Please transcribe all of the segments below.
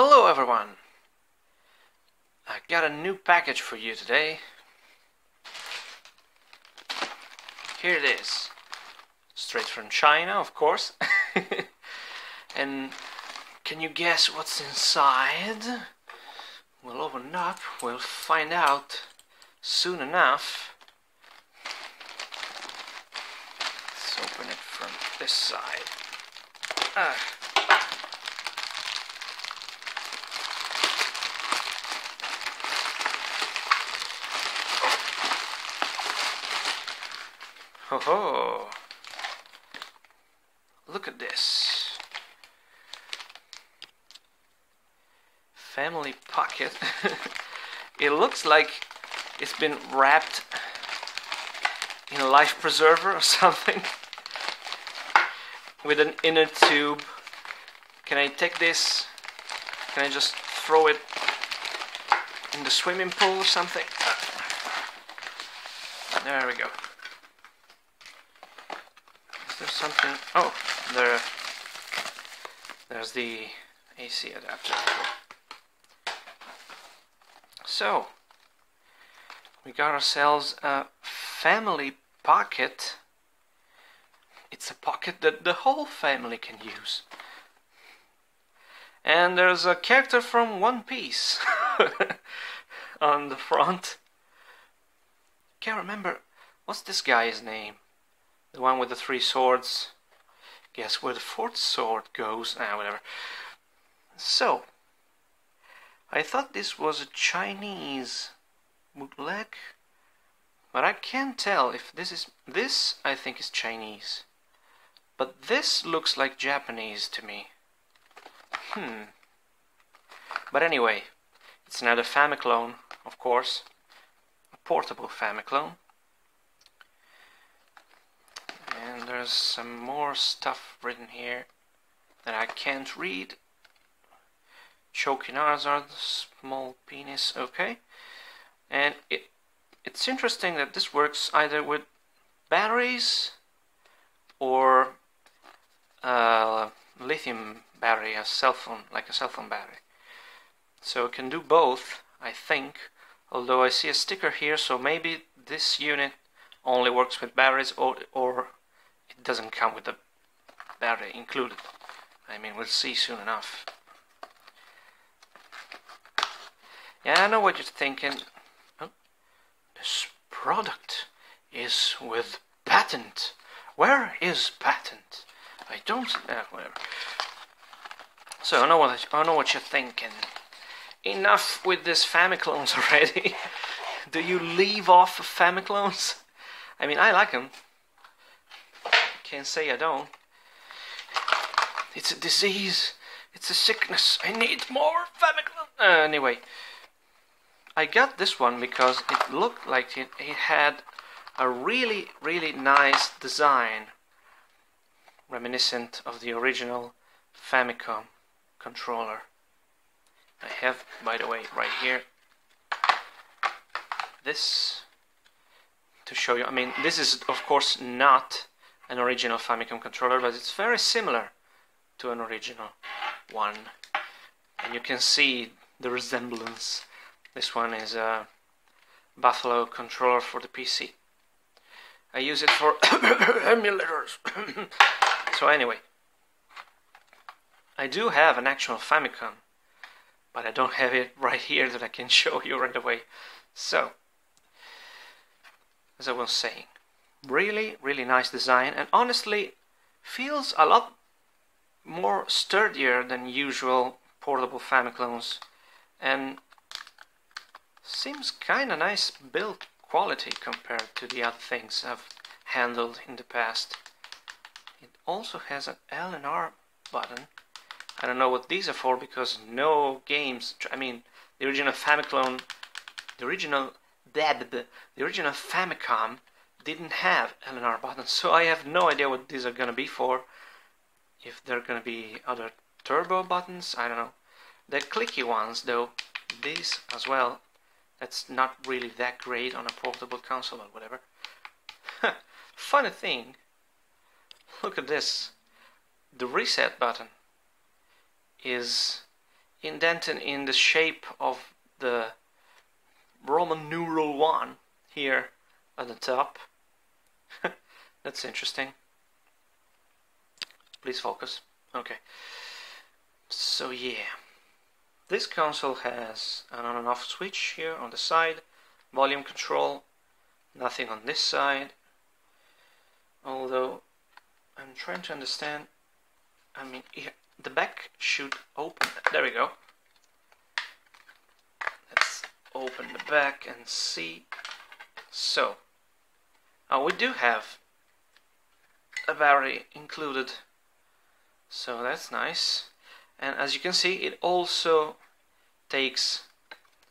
Hello everyone! I got a new package for you today. Here it is. Straight from China, of course. and can you guess what's inside? We'll open up, we'll find out soon enough. Let's open it from this side. Ah. Ho! Look at this. Family pocket. it looks like it's been wrapped in a life preserver or something. With an inner tube. Can I take this? Can I just throw it in the swimming pool or something? There we go something? Oh, there. There's the AC adapter. So, we got ourselves a family pocket. It's a pocket that the whole family can use. And there's a character from One Piece on the front. Can't remember. What's this guy's name? The one with the three swords. Guess where the fourth sword goes? Ah, whatever. So, I thought this was a Chinese bootleg, but I can't tell if this is. This I think is Chinese, but this looks like Japanese to me. Hmm. But anyway, it's another Famiclone, of course, a portable Famiclone. And there's some more stuff written here that I can't read. Choking hazard, small penis, okay. And it it's interesting that this works either with batteries or uh, lithium battery, a cell phone, like a cell phone battery. So it can do both, I think. Although I see a sticker here, so maybe this unit only works with batteries or, or it doesn't come with the battery included. I mean, we'll see soon enough. Yeah, I know what you're thinking. Oh, this product is with patent. Where is patent? I don't. Uh, whatever. So I know what I know what you're thinking. Enough with this Famiclones already. Do you leave off Famiclones? I mean, I like them. Can't say I don't. It's a disease. It's a sickness. I need more Famiclone. Uh, anyway, I got this one because it looked like it, it had a really, really nice design, reminiscent of the original Famicom controller. I have, by the way, right here, this to show you. I mean, this is of course not an original Famicom controller, but it's very similar to an original one. And you can see the resemblance. This one is a Buffalo controller for the PC. I use it for emulators. so anyway, I do have an actual Famicom, but I don't have it right here that I can show you right away. So, as I was saying, really really nice design and honestly feels a lot more sturdier than usual portable Famiclones and seems kinda nice build quality compared to the other things I've handled in the past. It also has an L and R button. I don't know what these are for because no games, I mean the original Famiclone, the original Deb, the original Famicom didn't have LNR buttons, so I have no idea what these are gonna be for. If they're gonna be other turbo buttons, I don't know. The clicky ones, though, these as well, that's not really that great on a portable console or whatever. Funny thing, look at this. The reset button is indented in the shape of the Roman numeral 1 here at the top. That's interesting. Please focus. Okay. So yeah. This console has an on and off switch here on the side, volume control, nothing on this side. Although I'm trying to understand, I mean, the back should open. There we go. Let's open the back and see. So, oh, we do have a battery included, so that's nice. And as you can see, it also takes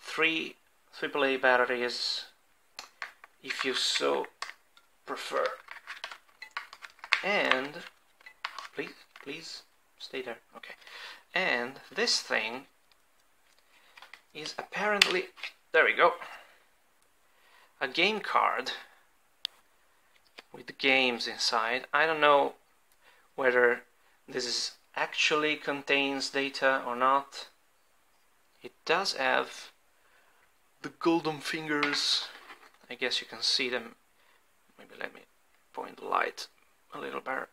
three AAA batteries if you so prefer. And please, please stay there. Okay. And this thing is apparently there we go. A game card with the games inside. I don't know whether this is actually contains data or not. It does have the golden fingers. I guess you can see them. Maybe let me point the light a little better.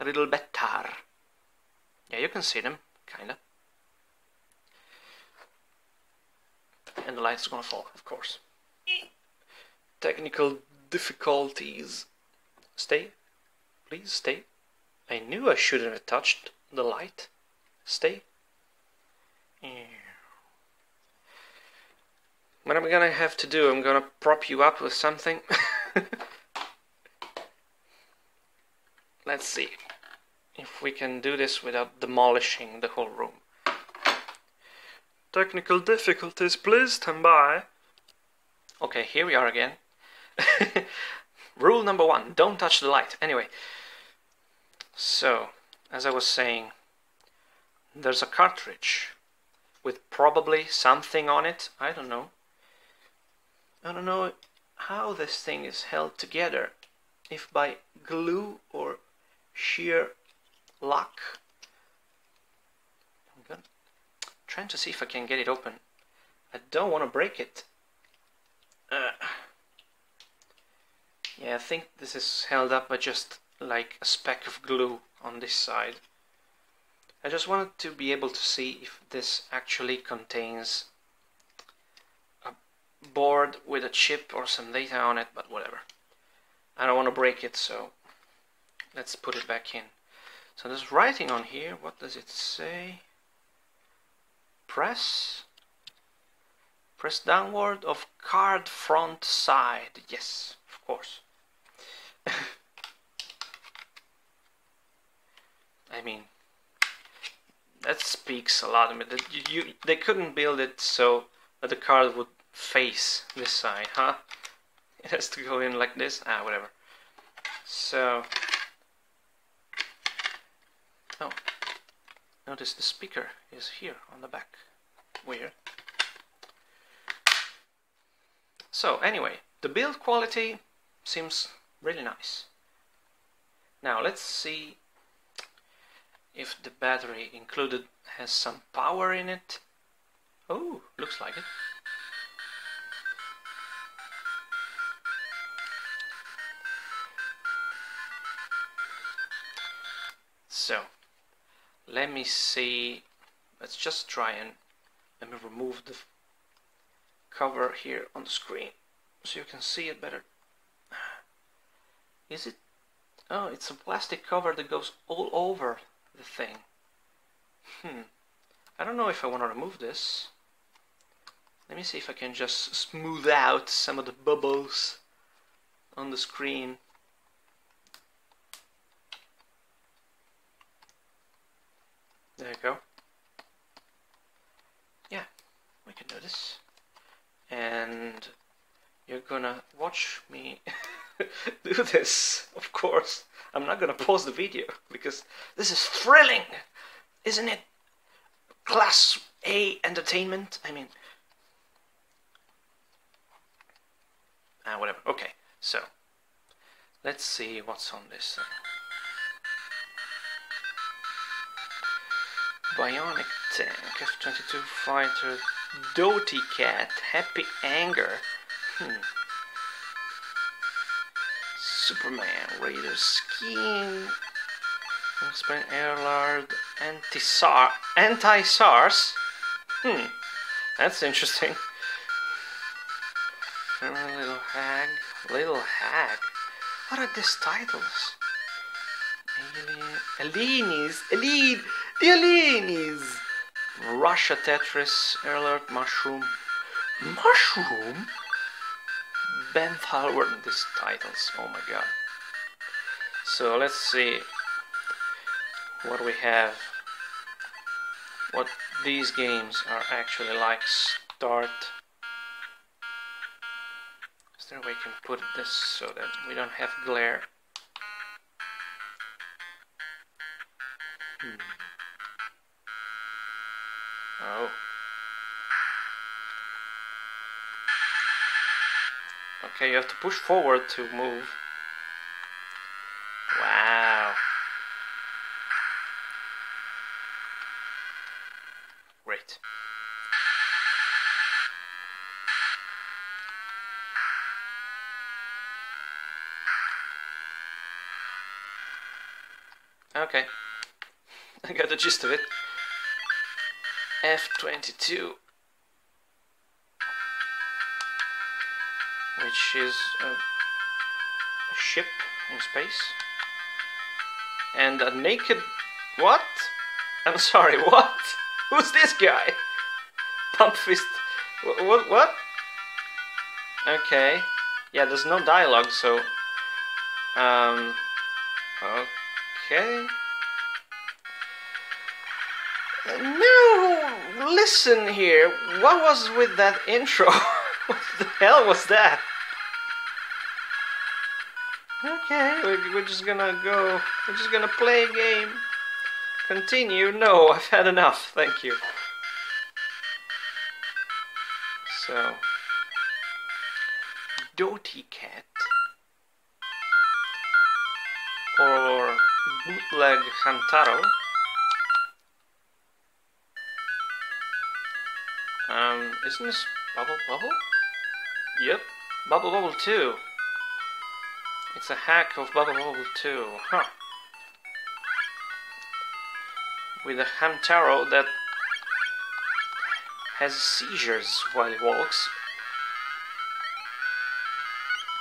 A little better. Yeah, you can see them, kinda. And the light's gonna fall, of course. Technical difficulties. Stay. Please stay. I knew I shouldn't have touched the light. Stay. What am I'm gonna have to do, I'm gonna prop you up with something. Let's see if we can do this without demolishing the whole room. Technical difficulties, please stand by. Okay, here we are again. Rule number one, don't touch the light. Anyway, so, as I was saying, there's a cartridge with probably something on it. I don't know. I don't know how this thing is held together. If by glue or sheer luck. I'm good. trying to see if I can get it open. I don't want to break it. Uh, yeah, I think this is held up by just like a speck of glue on this side. I just wanted to be able to see if this actually contains a board with a chip or some data on it, but whatever. I don't want to break it, so let's put it back in. So there's writing on here. What does it say? Press. Press downward of card front side. Yes, of course. I mean, that speaks a lot. I mean, you, you, they couldn't build it so that the card would face this side, huh? It has to go in like this. Ah, whatever. So, oh, notice the speaker is here on the back. Weird. So anyway, the build quality seems really nice. Now let's see if the battery included has some power in it. Oh, looks like it. So, let me see, let's just try and let me remove the cover here on the screen so you can see it better. Is it? Oh, it's a plastic cover that goes all over the thing. Hmm. I don't know if I want to remove this. Let me see if I can just smooth out some of the bubbles on the screen. There you go. Yeah, we can do this. And you're gonna watch me do this, of course. I'm not gonna pause the video because this is thrilling, isn't it? Class A entertainment. I mean, ah, whatever. Okay, so let's see what's on this thing. Bionic Tank, F-22 Fighter, Doty Cat, Happy Anger, hmm. Superman, Raider Airlord, Anti-SAR, Anti-SARS, hmm, that's interesting. Little Hag, Little Hag, what are these titles? Alien, Aliens, Alien, the Aliens! Russia Tetris, Alert Mushroom. Mushroom? Ben Thalward these titles, oh my god. So let's see what we have. What these games are actually like. Start. Is there a way we can put this so that we don't have glare? Hmm. Oh. Okay, you have to push forward to move. Wow. Great. Okay. I got the gist of it. F-22 which is a, ship in space and a naked what? I'm sorry, what? Who's this guy? Pump fist. What, what? What? Okay. Yeah, there's no dialogue, so. Um. Okay. Now, listen here. What was with that intro? what the hell was that? Okay, we're, we're just gonna go. We're just gonna play a game. Continue? No, I've had enough. Thank you. So, Doty Cat or Bootleg Hamtaro. Um, isn't this Bubble Bobble? Yep, Bubble Bobble 2. It's a hack of Bubble Bobble 2. Huh. With a Hamtaro that has seizures while he walks.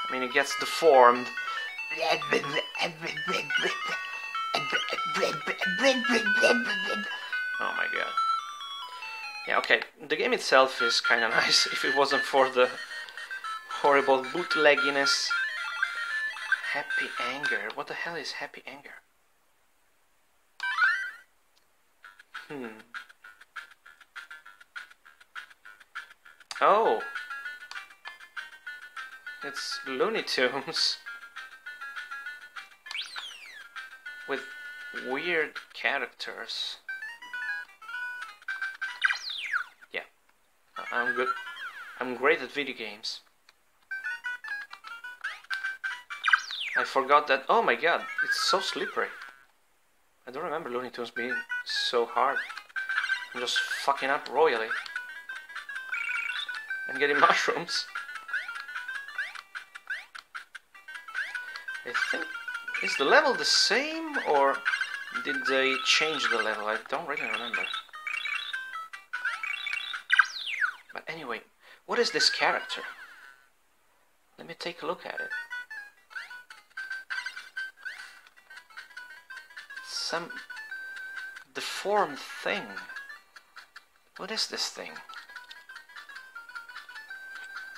I mean, it gets deformed. Oh my god. Yeah, okay, the game itself is kinda nice if it wasn't for the horrible bootlegginess. Happy anger. What the hell is happy anger? Hmm. Oh. It's Looney Tunes. With weird characters. Yeah. I'm good. I'm great at video games. I forgot that. Oh my god, it's so slippery. I don't remember Looney Tunes being so hard. I'm just fucking up royally. And getting mushrooms. I think. Is the level the same or did they change the level? I don't really remember. But anyway, what is this character? Let me take a look at it. Some deformed thing. What is this thing?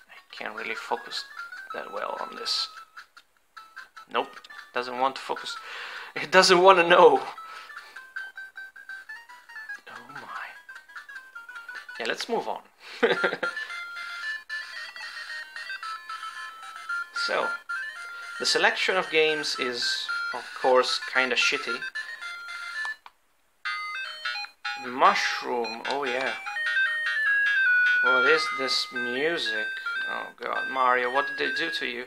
I can't really focus that well on this. Nope, doesn't want to focus. It doesn't want to know. Oh my. Yeah, let's move on. so, the selection of games is, of course, kinda shitty. Mushroom, oh yeah. What is this music? Oh god, Mario, what did they do to you?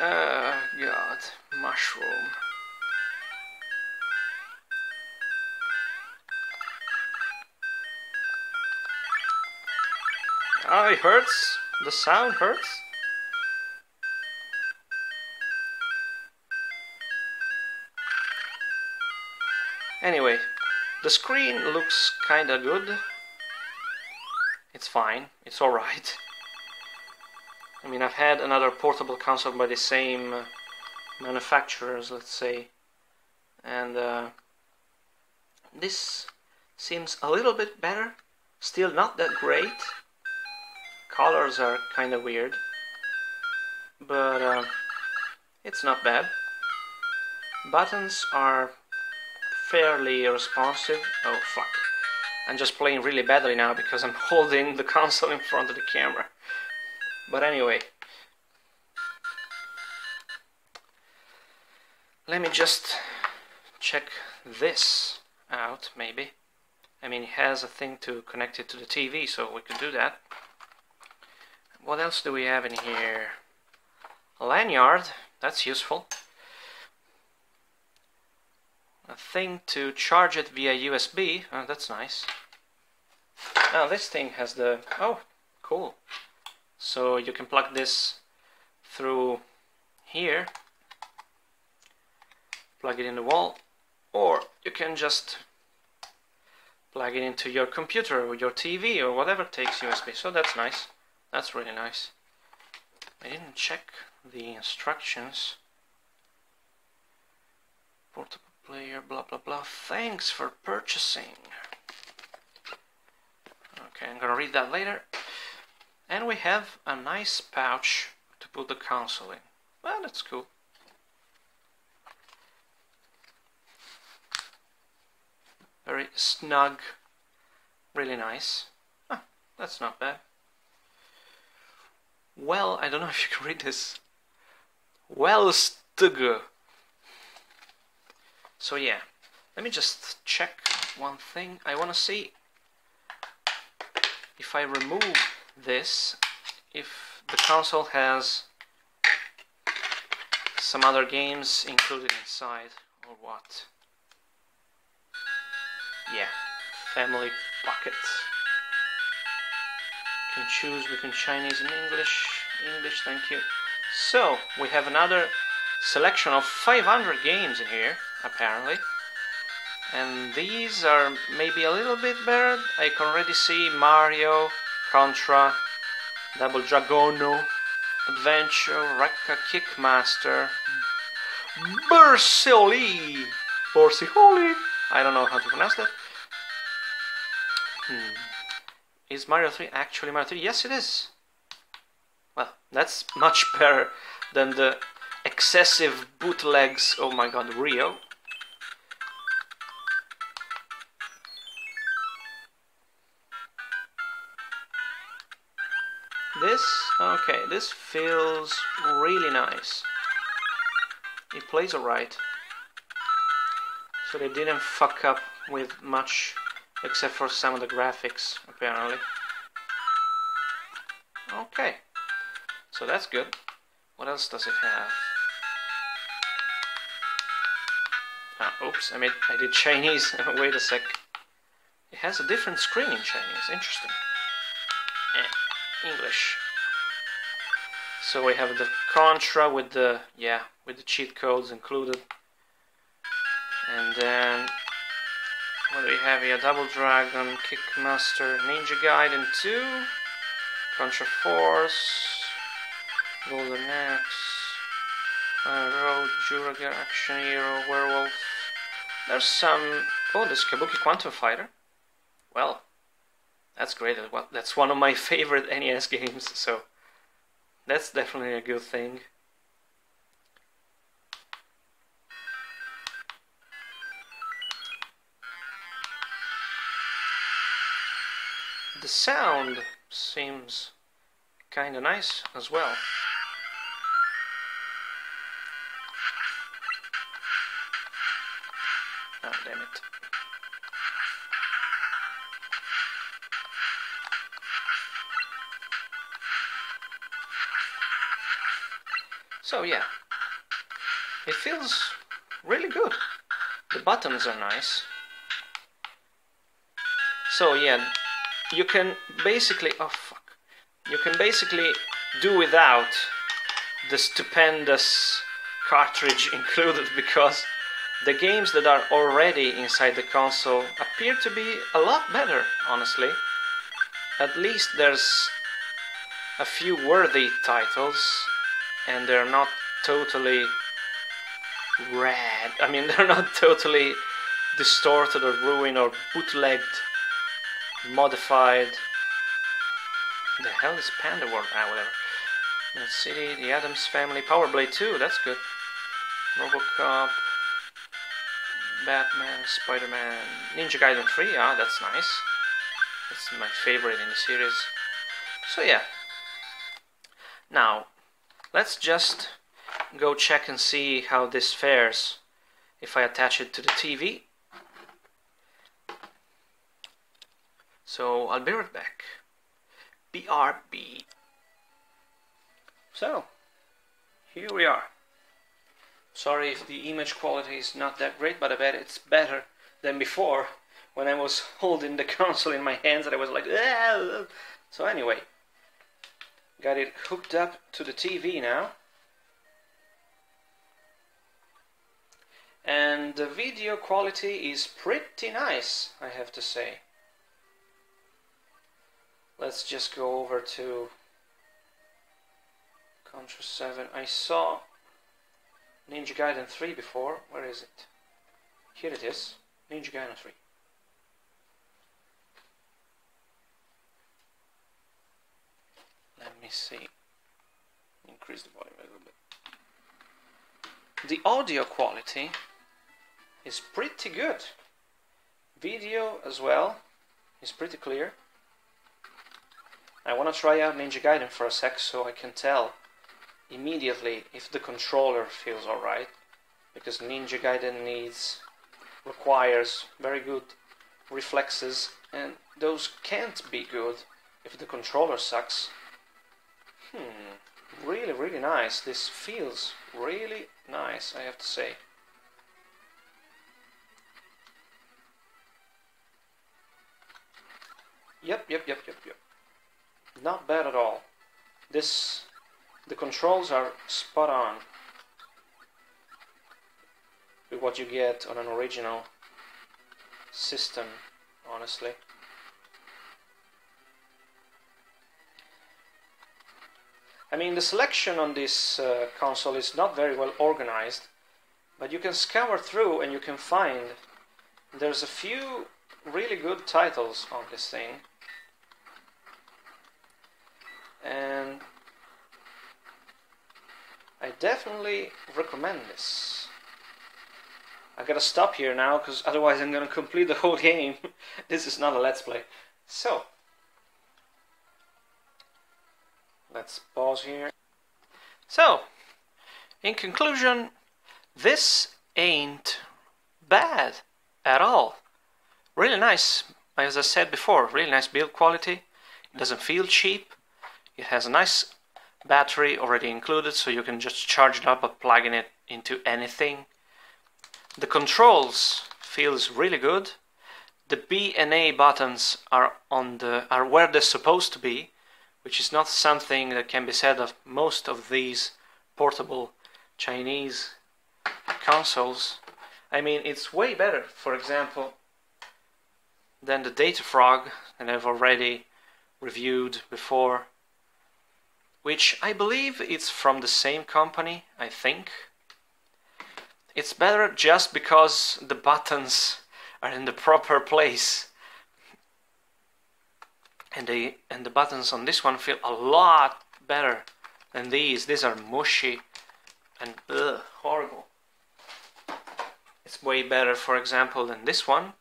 Uh, god, mushroom. Ah, it hurts. The sound hurts. Anyway, the screen looks kinda good. It's fine, it's alright. I mean, I've had another portable console by the same uh, manufacturers, let's say, and uh, this seems a little bit better. Still not that great. Colors are kind of weird, but uh, it's not bad. Buttons are fairly responsive. Oh fuck. I'm just playing really badly now because I'm holding the console in front of the camera. But anyway. Let me just check this out, maybe. I mean, it has a thing to connect it to the TV, so we could do that. What else do we have in here? A lanyard, that's useful. A thing to charge it via USB, oh, that's nice. Now this thing has the, oh, cool. So you can plug this through here, plug it in the wall, or you can just plug it into your computer or your TV or whatever takes USB. So that's nice. That's really nice. I didn't check the instructions. Portable player, blah blah blah. Thanks for purchasing. Okay, I'm gonna read that later. And we have a nice pouch to put the console in. Well, that's cool. Very snug, really nice. Ah, that's not bad. Well, I don't know if you can read this. Well, Stugger. So yeah, let me just check one thing. I want to see if I remove this, if the console has some other games included inside or what. Yeah, family pocket. You can choose between Chinese and English. English, thank you. So, we have another selection of 500 games in here, apparently. And these are maybe a little bit better. I can already see Mario, Contra, Double Dragono, Adventure, Rekka Kickmaster, Bursoli, Borsiholi. I don't know how to pronounce that. Is Mario 3 actually Mario 3? Yes, it is. Well, that's much better than the excessive bootlegs. Oh my god, Rio. This, okay, this feels really nice. It plays alright. So they didn't fuck up with much except for some of the graphics, apparently. Okay, so that's good. What else does it have? Ah, oops, I made I did Chinese. Wait a sec. It has a different screen in Chinese. Interesting. English. So we have the Contra with the yeah with the cheat codes included, and then what do we have here? Double Dragon, Kickmaster, Ninja Gaiden 2, Contra Force, Golden Axe, Iron Road, Jurager, Action Hero, Werewolf. There's some. Oh, there's Kabuki Quantum Fighter. Well, that's great. That's one of my favorite NES games, so that's definitely a good thing. The sound seems kinda nice as well. Oh, damn it. So yeah, it feels really good. The buttons are nice. So yeah, you can basically oh fuck, you can basically do without the stupendous cartridge included because the games that are already inside the console appear to be a lot better, honestly. At least there's a few worthy titles, and they're not totally rad. I mean, they're not totally distorted or ruined or bootlegged, modified. The hell is Panda World? Ah, whatever. The City, The Addams Family, Power Blade 2, that's good. Robocop, Batman, Spider-Man, Ninja Gaiden 3, ah, that's nice. That's my favorite in the series. So yeah. Now, let's just go check and see how this fares if I attach it to the TV. So I'll be right back. BRB. So, here we are. Sorry if the image quality is not that great, but I bet it's better than before when I was holding the console in my hands and I was like, Aah! so anyway, got it hooked up to the TV now. And the video quality is pretty nice, I have to say. Let's just go over to Contra 7. I saw Ninja Gaiden 3 before. Where is it? Here it is. Ninja Gaiden 3. Let me see. Increase the volume a little bit. The audio quality is pretty good. Video as well is pretty clear. I want to try out Ninja Gaiden for a sec so I can tell immediately if the controller feels alright because Ninja Gaiden needs requires very good reflexes and those can't be good if the controller sucks. Hmm, really really nice. This feels really nice, I have to say. Yep, yep, yep, yep, yep. Not bad at all. This the controls are spot on with what you get on an original system, honestly. I mean, the selection on this uh, console is not very well organized, but you can scour through and you can find there's a few really good titles on this thing. And I definitely recommend this. I gotta stop here now because otherwise I'm gonna complete the whole game. this is not a let's play. So, let's pause here. So, in conclusion, this ain't bad at all. Really nice, as I said before, really nice build quality. It doesn't feel cheap. It has a nice battery already included so you can just charge it up by plugging it into anything. The controls feels really good. The B and A buttons are on the are where they're supposed to be, which is not something that can be said of most of these portable Chinese consoles. I mean, it's way better, for example, than the Data Frog that I've already reviewed before which I believe it's from the same company, I think. It's better just because the buttons are in the proper place. And they and the buttons on this one feel a lot better than these. These are mushy and ugh, horrible. It's way better, for example, than this one.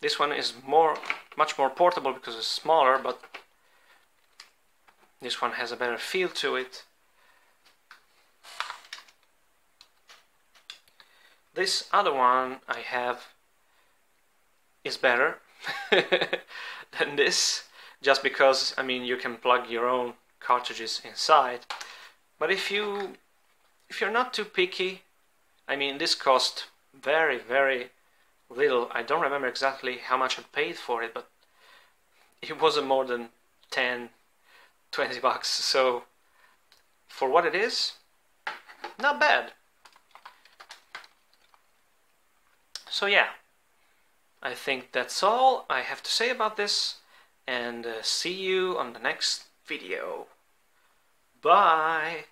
This one is more, much more portable because it's smaller, but this one has a better feel to it. This other one I have is better than this just because I mean you can plug your own cartridges inside but if you if you're not too picky, I mean, this cost very, very little. I don't remember exactly how much I paid for it, but it wasn't more than 10, 20 bucks. So for what it is, not bad. So yeah, I think that's all I have to say about this and uh, see you on the next video. Bye!